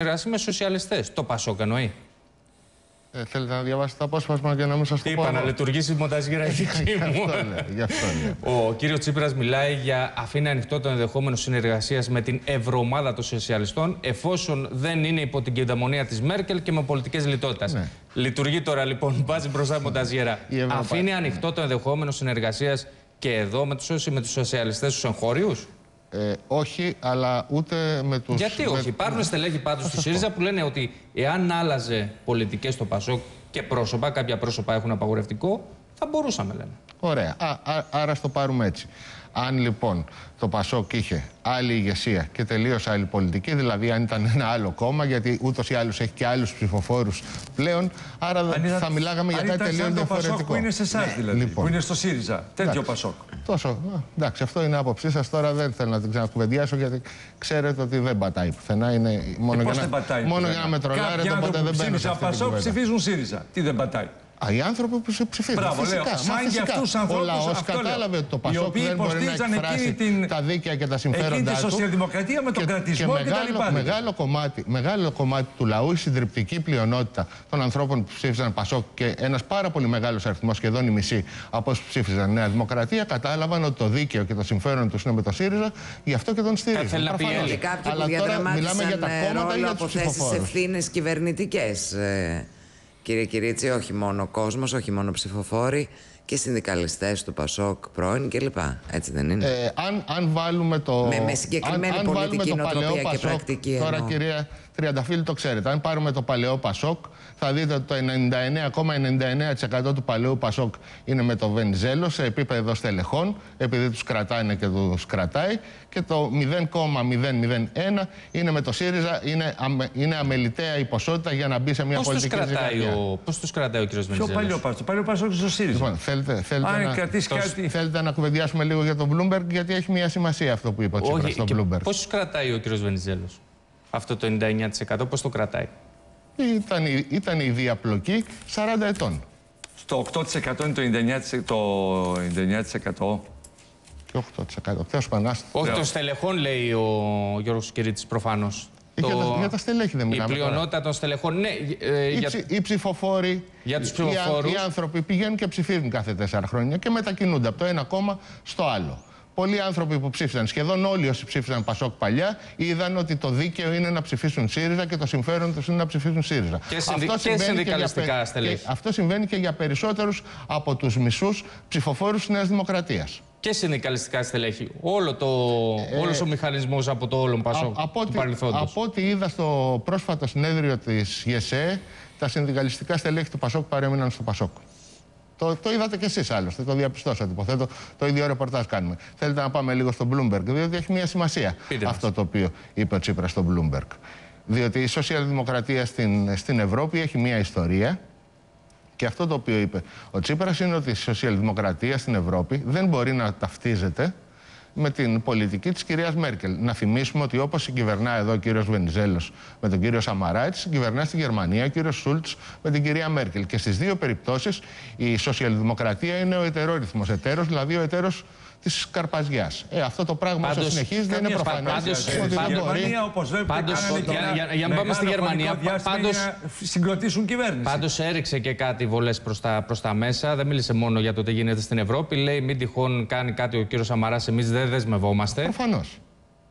συνεργασία με σοσιαλιστές. Το Πασόκ εννοεί. Ε, θέλετε να διαβάσετε το απόσπασμα για να μην σας το πω. Είπα να εγώ. λειτουργήσει η μονταζγύρα η δική Γι' μου. αυτό λέω, γι' αυτό λέω. Ο κύριος Τσίπρας μιλάει για αφήνει ανοιχτό το ενδεχόμενο συνεργασίας με την Ευρωομάδα των Σοσιαλιστών, εφόσον δεν είναι υπό την κυδαιμονία της Μέρκελ και με πολιτικές λιτότητας. Ναι. Λειτουργεί τώρα λοιπόν, βάζει μπροστά η μονταζγύρα. Η Ευρωπα- Αφήνει ανοιχτό το ενδεχόμενο συνεργασίας και εδώ με τους με τους σοσιαλιστές του εγχώριους; Ε, όχι, αλλά ούτε με του. Γιατί όχι; Υπάρχουν στελέχη πάντως του ΣΥΡΙΖΑ που λένε ότι εάν άλλαζε πολιτικές στο Πασόκ και πρόσωπα, κάποια πρόσωπα έχουν απαγορευτικό, θα μπορούσαμε λένε. Ωραία. Α, α, άρα στο πάρουμε έτσι. Αν λοιπόν το Πασόκ είχε άλλη ηγεσία και τελείως άλλη πολιτική, δηλαδή αν ήταν ένα άλλο κόμμα, γιατί ούτως ή άλλως έχει και άλλους ψηφοφόρους πλέον, άρα Αν ήταν- θα μιλάγαμε για αν κάτι ήταν τελείως σαν το Πασόκ διαφορετικό. που είναι σε εσάς δηλαδή. Λοιπόν. Που είναι στο ΣΥΡΙΖΑ. Τέτοιο Εντάξει. Πασόκ. Τόσο. Α, Εντάξει, αυτό είναι άποψή σας. Τώρα δεν θέλω να την ξανακουβεντιάσω γιατί ξέρετε ότι δεν πατάει πουθενά. Είναι μόνο Ε, για Πώς να, δεν πατάει. μόνο πουθενά; για να με τρολάρετε, Κάποιοι οπότε άνθρωποι δεν που μπαίνω σε ψήφισαν αυτή την Πασόκ κουβέντα. ψηφίζουν ΣΥΡΙΖΑ. Τι δεν πατάει; Α, οι άνθρωποι που σε ψηφίζουν. Μπράβο, φυσικά, λέω. μα Σαν φυσικά. για αυτούς τους Ο ανθρώπους, λαός αυτό λέω. κατάλαβε ότι το Οι Πασόκ οποίοι δεν μπορεί να υποστήριζαν εκφράσει εκείνη την- τα δίκαια και τα Εκείνη συμφέροντά τη του. σοσιαλδημοκρατία με τον κρατισμό και, τα μεγάλο, λοιπά. μεγάλο, κομμάτι, μεγάλο κομμάτι του λαού, η συντριπτική πλειονότητα των ανθρώπων που ψήφισαν Πασόκ και ένας πάρα πολύ μεγάλος αριθμός, σχεδόν η μισή από όσους ψήφισαν Νέα Δημοκρατία, κατάλαβαν ότι το δίκαιο και το συμφέρον τους είναι με το ΣΥΡΙΖΑ, γι' αυτό και τον στήριζαν. θέλει να Προφανώς. πιέζει. Και κάποιοι Αλλά που τώρα μιλάμε για διαδραμάτισαν τα ε, κόμματα ή ρόλο για τους από θέσεις ψηφοφόρους. ευθύνε κυβερνητικές. Ε, κύριε Κυρίτσι, όχι μόνο κόσμος, όχι μόνο ψηφοφόροι και συνδικαλιστές του Πασόκ πρώην κλπ. Έτσι δεν είναι; Ε, αν, αν βάλουμε το. Με- με συγκεκριμένη αν, αν βάλουμε πολιτική το νοοτροπία παλαιό και Πασόκ, πρακτική Τώρα, εννοώ. κυρία Τριανταφύλλη, το ξέρετε. Αν πάρουμε το παλαιό Πασόκ, θα δείτε ότι το 99,99% του παλαιού Πασόκ είναι με το Βενιζέλο σε επίπεδο στελεχών, επειδή τους κρατάνε και τους κρατάει. Και το 0,001 είναι με το ΣΥΡΙΖΑ. Είναι, αμε, είναι αμεληταία η ποσότητα για να μπει σε μια Πώς τους πολιτική κρατάει, ζυγαριά. ο, πώς τους κρατάει ο κ. Ποιο Βενιζέλος; παλιό Πασόκ. Το παλιό Πασόκ είναι στο ΣΥΡΙΖΑ. Λοιπόν, θέλετε, θέλετε, Αν να, κρατήσει το- κάτι. θέλετε να κουβεντιάσουμε λίγο για τον Bloomberg, γιατί έχει μια σημασία αυτό που είπε ο Τσίπρας Όχι, στο και Bloomberg. πώς τους κρατάει ο κ. Βενιζέλος; Αυτό το 99% πώς το κρατάει; Ήταν, η- ήταν η διαπλοκή 40 ετών. Στο 8% είναι το 99%. Το 99%. Και 8%. Τέλο πάντων, άστο. Όχι Λέω. των στελεχών, λέει ο Γιώργος Κυρίτης προφανώς. Ε, για τα- για τα στελέχη δεν Η μιλάμε τώρα. πλειονότητα των στελεχών, ναι. ε, Οι, για... ψη- οι ψηφοφόροι, Για τους οι- οι, αν- ψηφοφόρους. οι άνθρωποι πηγαίνουν και ψηφίζουν κάθε τέσσερα χρόνια και μετακινούνται από το ένα κόμμα στο άλλο. Πολλοί άνθρωποι που ψήφισαν, σχεδόν όλοι όσοι ψήφισαν Πασόκ παλιά, είδαν ότι το δίκαιο είναι να ψηφίσουν ΣΥΡΙΖΑ και το συμφέρον τους είναι να ψηφίσουν ΣΥΡΙΖΑ. Και συνδι- και συμβαίνει συνδικαλιστικά για, πε- στελέχη. και αυτό συμβαίνει και για περισσότερους από τους μισούς ψηφοφόρους της Νέας Δημοκρατίας. και συνδικαλιστικά στελέχη. Όλο το, όλος ο μηχανισμός από το όλον Πασόκ Ε, από, του ό,τι, παρελθόντος. από ό,τι είδα στο πρόσφατο συνέδριο της ΓΕΣΕ, τα συνδικαλιστικά στελέχη του Πασόκ παρέμειναν στο Πασόκ. Το, το είδατε κι εσείς άλλωστε, το διαπιστώσατε. Υποθέτω το ίδιο ρεπορτάζ κάνουμε. Θέλετε να πάμε λίγο στο Bloomberg, διότι έχει μια σημασία Πείτε μας. αυτό το οποίο είπε ο Τσίπρας στο Bloomberg. Διότι η σοσιαλδημοκρατία στην, στην Ευρώπη έχει μια ιστορία και αυτό το οποίο είπε ο Τσίπρας είναι ότι η σοσιαλδημοκρατία στην Ευρώπη δεν μπορεί να ταυτίζεται με την πολιτική της κυρίας Μέρκελ. Να θυμίσουμε ότι όπως συγκυβερνά εδώ ο κύριος Βενιζέλος με τον κύριο Σαμαρά, έτσι συγκυβερνά στη Γερμανία ο κύριος Σούλτς με την κυρία Μέρκελ. Και στις δύο περιπτώσεις η σοσιαλδημοκρατία είναι ο ετερόρυθμος εταίρος, δηλαδή ο εταίρος της Καρπαζιάς. Ε, αυτό το πράγμα όσο Πάντως, συνεχίζεται είναι Καμίας προφανές πάντως, σπατάλη. ότι πάντως, δεν Η μπορεί. Γερμανία, όπως βλέπετε, Πάντως, κάνανε και για- ένα για- για να πάμε στη μεγάλο Γερμανία, χρονικό διάστημα πάντως- για να συγκροτήσουν κυβέρνηση. Πάντως έριξε και κάτι βολές προς τα, προς τα μέσα. Δεν μίλησε μόνο για το τι γίνεται στην Ευρώπη. Λέει μην τυχόν κάνει κάτι ο κύριος Σαμαράς. Εμείς δεν δεσμευόμαστε. Προφανώς.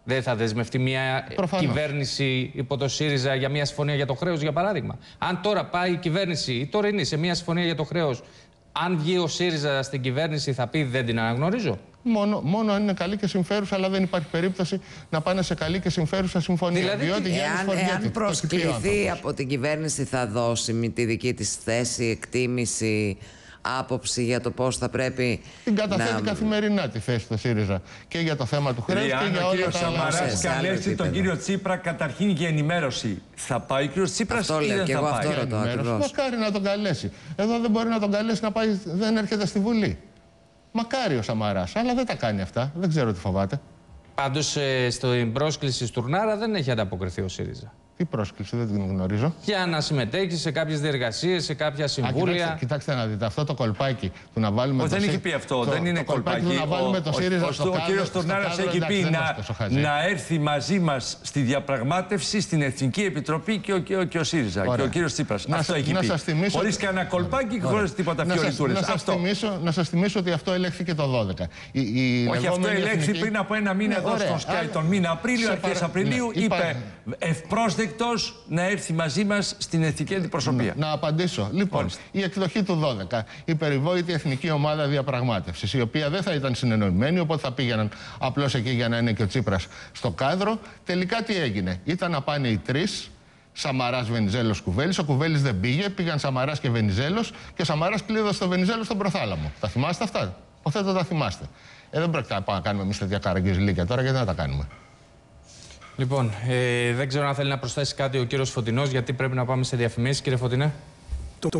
Δεν θα δεσμευτεί μια Προφανώς. κυβέρνηση υπό το ΣΥΡΙΖΑ για μια συμφωνία για το χρέος, για παράδειγμα. Αν τώρα πάει η κυβέρνηση, η τωρινή, σε μια συμφωνία για το χρέος, αν βγει ο ΣΥΡΙΖΑ στην κυβέρνηση, θα πει δεν την αναγνωρίζω. Μόνο, μόνο αν είναι καλή και συμφέρουσα, αλλά δεν υπάρχει περίπτωση να πάνε σε καλή και συμφέρουσα συμφωνία. Δηλαδή, διότι τι- Γιάννης Εάν, Φοριέτη, εάν το έχει πει ο προσκληθεί άνθρωπος. από την κυβέρνηση θα δώσει με τη δική της θέση, εκτίμηση, άποψη για το πώς θα πρέπει Την καταθέτει να... καθημερινά τη θέση του ΣΥΡΙΖΑ και για το θέμα του χρέους Δηλαδή, και αν για ο όλα κύριος τα άλλα. Σαμαράς Σε άλλο καλέσει τον επίπεδο. κύριο Τσίπρα καταρχήν για ενημέρωση, θα πάει ο κύριος Τσίπρας Αυτό ή λέω δεν και θα εγώ, πάει; αυτό ρωτώ. Ενημέρωση. ακριβώς. Μακάρι να τον καλέσει. Εδώ δεν μπορεί να τον καλέσει να πάει, δεν έρχεται στη Βουλή. Μακάρι ο Σαμαράς, αλλά δεν τα κάνει αυτά. Δεν ξέρω τι φοβάται. Πάντως, στην πρόσκληση Στουρνάρα δεν έχει ανταποκριθεί ο ΣΥΡΙΖΑ. Τι πρόσκληση, δεν την γνωρίζω. Για να συμμετέχεις σε κάποιες διεργασίες, σε κάποια Α, συμβούλια. κοιτάξτε, κοιτάξτε να δείτε, αυτό το κολπάκι του να βάλουμε. Όχι, το δεν ΣΥ- έχει πει αυτό, το- δεν είναι το κολπάκι. κολπάκι. του να βάλουμε το ΣΥΡΙΖΑ ο, στο ο, ο κάδρο- κύριος στο Τουρνάρας κάδρο, έχει εντάξει, πει δεν να, είμαστε στο χαζί. να έρθει μαζί μας στη διαπραγμάτευση στην Εθνική Επιτροπή και ο, και ο, και ο ΣΥΡΙΖΑ Ωραία. και ο κύριος Τσίπρας. Να αυτό σα- έχει να πει. σας θυμίσω- Χωρίς κανένα κολπάκι και Ωραία. χωρίς τίποτα Να σας- φιωριτούρες. Να σας, Αυτό. θυμίσω, να σας θυμίσω ότι αυτό ελέγχθηκε το 12. Η, η Όχι, αυτό λεγόμενη ελέγχθη εθνική- πριν από ένα μήνα Ναι, εδώ ωραία. στο Sky Άρα- τον μήνα Απρίλιο, σε αρχές παρα- Απριλίου, ναι, είπε είπα- ευπρόσδεκτος να έρθει μαζί μας στην εθνική αντιπροσωπεία. Να απαντήσω. Λοιπόν, Μάλιστα. η εκδοχή του 12, η περιβόητη εθνική ομάδα διαπραγμάτευσης, η οποία δεν θα ήταν συνεννοημένη, οπότε θα πήγαιναν απλώς εκεί για να είναι και ο Τσίπρας στο κάδρο. Τελικά τι έγινε; Ήταν να πάνε οι τρεις, Σαμαράς, Βενιζέλος, Κουβέλης. Ο Κουβέλης δεν πήγε, πήγαν Σαμαράς και Βενιζέλος και ο Σαμαράς κλείδωσε το Βενιζέλο στον προθάλαμο. Τα θυμάστε αυτά; Υποθέτω τα θυμάστε. Ε, δεν πρόκειται να πάμε να κάνουμε εμείς τέτοια καραγκιουζιλίκια τώρα, γιατί να τα κάνουμε; Λοιπόν, ε, δεν ξέρω αν θέλει να προσθέσει κάτι ο κύριος Φωτεινός, γιατί πρέπει να πάμε σε διαφημίσεις, κύριε Φωτεινέ. Το, το, το